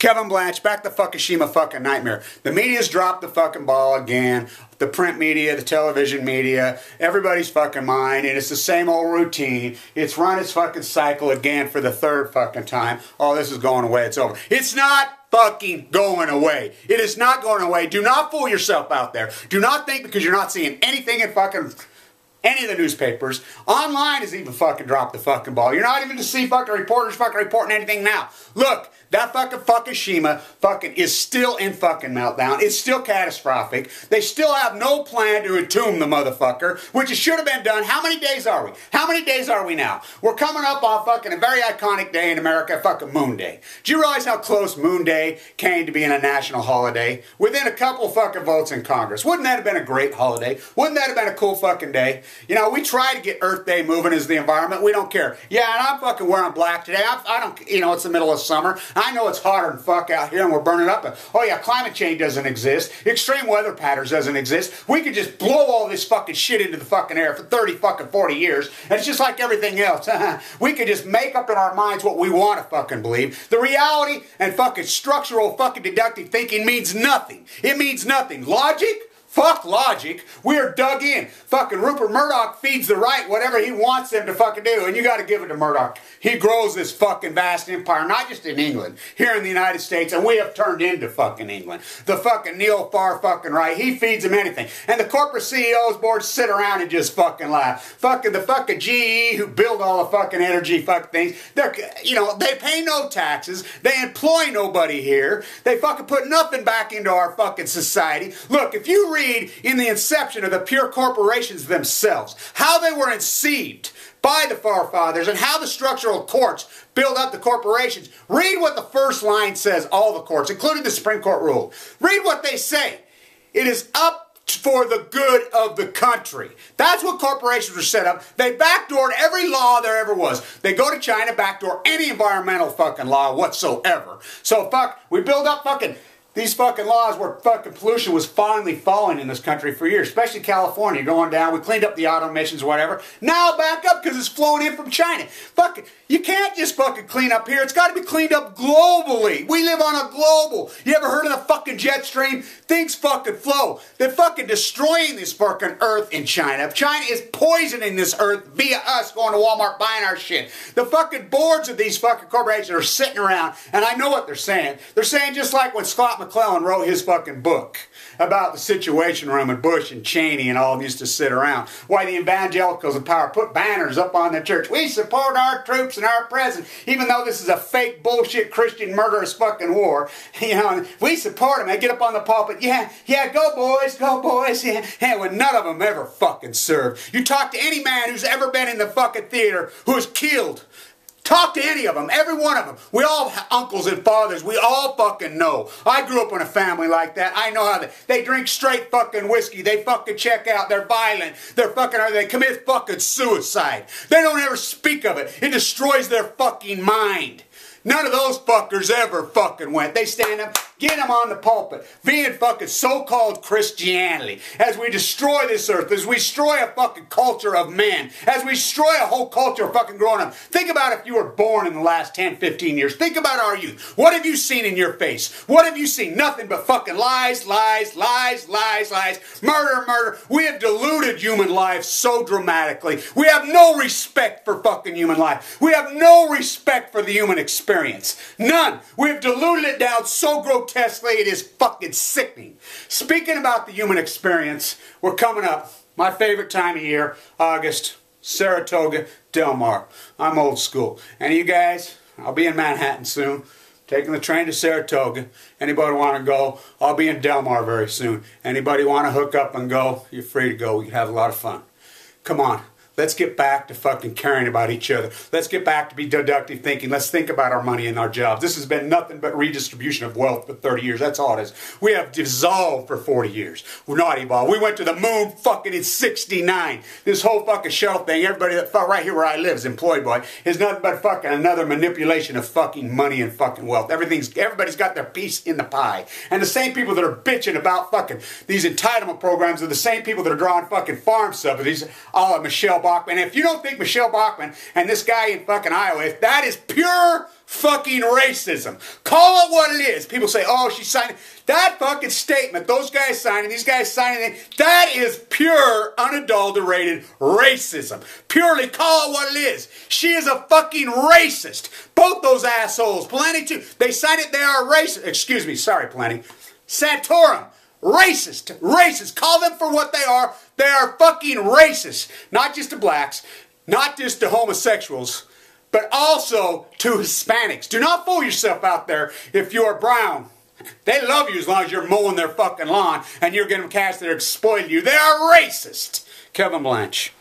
Kevin Blanch, back to Fukushima fucking nightmare. The media's dropped the fucking ball again. The print media, the television media, everybody's fucking mind, and it's the same old routine. It's run its fucking cycle again for the third fucking time. Oh, this is going away. It's over. It's not fucking going away. It is not going away. Do not fool yourself out there. Do not think because you're not seeing anything in fucking any of the newspapers. Online has even fucking dropped the fucking ball. You're not even to see fucking reporters fucking reporting anything now. Look, that fucking Fukushima fucking is still in fucking meltdown. It's still catastrophic. They still have no plan to entomb the motherfucker, which it should have been done. How many days are we? How many days are we now? We're coming up on fucking a very iconic day in America, fucking Moon Day. Do you realize how close Moon Day came to being a national holiday? Within a couple fucking votes in Congress. Wouldn't that have been a great holiday? Wouldn't that have been a cool fucking day? You know, we try to get Earth Day moving as the environment. We don't care. Yeah, and I'm fucking wearing black today. I, I don't, you know, it's the middle of summer. I know it's hotter than fuck out here and we're burning up. Oh yeah, climate change doesn't exist. Extreme weather patterns doesn't exist. We could just blow all this fucking shit into the fucking air for 30 fucking 40 years. And it's just like everything else. we could just make up in our minds what we want to fucking believe. The reality and fucking structural fucking deductive thinking means nothing. It means nothing. Logic? Fuck logic. We're dug in. Fucking Rupert Murdoch feeds the right whatever he wants them to fucking do. And you got to give it to Murdoch. He grows this fucking vast empire, not just in England, here in the United States, and we have turned into fucking England. The fucking Neil Far fucking right. He feeds them anything. And the corporate CEOs board sit around and just fucking laugh. Fucking the fucking GE who build all the fucking energy fuck things. They're, you know, they pay no taxes. They employ nobody here. They fucking put nothing back into our fucking society. Look, if you read in the inception of the pure corporations themselves, how they were conceived by the forefathers and how the structural courts build up the corporations. Read what the first line says, all the courts, including the Supreme Court rule. Read what they say. It is up for the good of the country. That's what corporations were set up. They backdoored every law there ever was. They go to China, backdoor any environmental fucking law whatsoever. So fuck, we build up fucking these fucking laws where fucking pollution was finally falling in this country for years, especially California going down. We cleaned up the auto emissions or whatever. Now back up because it's flowing in from China. Fucking, you can't just fucking clean up here. It's got to be cleaned up globally. We live on a global. You ever heard of the fucking jet stream? Things fucking flow. They're fucking destroying this fucking earth in China. China is poisoning this earth via us going to Walmart buying our shit. The fucking boards of these fucking corporations are sitting around, and I know what they're saying. They're saying just like when Scott McClellan wrote his fucking book about the Situation Room and Bush and Cheney and all of them used to sit around. Why the evangelicals in power put banners up on the church. We support our troops and our president, even though this is a fake bullshit Christian murderous fucking war. You know, we support them. They get up on the pulpit. Yeah, yeah, go boys, go boys. Yeah, yeah. When none of them ever fucking served. You talk to any man who's ever been in the fucking theater who was killed Talk to any of them, every one of them. We all have uncles and fathers. We all fucking know. I grew up in a family like that. I know how they, they drink straight fucking whiskey. They fucking check out. They're violent. They're fucking, are they commit fucking suicide. They don't ever speak of it. It destroys their fucking mind. None of those fuckers ever fucking went. They stand up, get them on the pulpit, being fucking so-called Christianity. As we destroy this earth, as we destroy a fucking culture of men, as we destroy a whole culture of fucking growing up. Think about if you were born in the last 10, 15 years. Think about our youth. What have you seen in your face? What have you seen? Nothing but fucking lies, lies, lies, lies, lies, murder, murder. We have diluted human life so dramatically. We have no respect for fucking human life. We have no respect for the human experience experience. None. We've diluted it down so grotesquely it is fucking sickening. Speaking about the human experience, we're coming up. My favorite time of year, August, Saratoga, Del Mar. I'm old school. And you guys, I'll be in Manhattan soon taking the train to Saratoga. Anybody want to go? I'll be in Del Mar very soon. Anybody want to hook up and go? You're free to go. We can have a lot of fun. Come on. Let's get back to fucking caring about each other. Let's get back to be deductive thinking. Let's think about our money and our jobs. This has been nothing but redistribution of wealth for 30 years. That's all it is. We have dissolved for 40 years. We're not evolved. We went to the moon fucking in 69. This whole fucking shuttle thing, everybody that right here where I live is employed by, is nothing but fucking another manipulation of fucking money and fucking wealth. Everything's, everybody's got their piece in the pie. And the same people that are bitching about fucking these entitlement programs are the same people that are drawing fucking farm subsidies. Oh, Michelle Bachmann. If you don't think Michelle Bachmann and this guy in fucking Iowa, if that is pure fucking racism. Call it what it is. People say, oh, she signed that fucking statement. Those guys signing, these guys signing, that is pure, unadulterated racism. Purely call it what it is. She is a fucking racist. Both those assholes. Pawlenty too. They signed it, they are racist. Excuse me, sorry, Pawlenty. Santorum. Racist. Racist. Call them for what they are. They are fucking racist. Not just to blacks, not just to homosexuals, but also to Hispanics. Do not fool yourself out there if you're brown. They love you as long as you're mowing their fucking lawn and you're getting cast that are exploiting you. They are racist. Kevin Blanch.